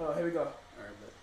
Oh, here we go. All right, but.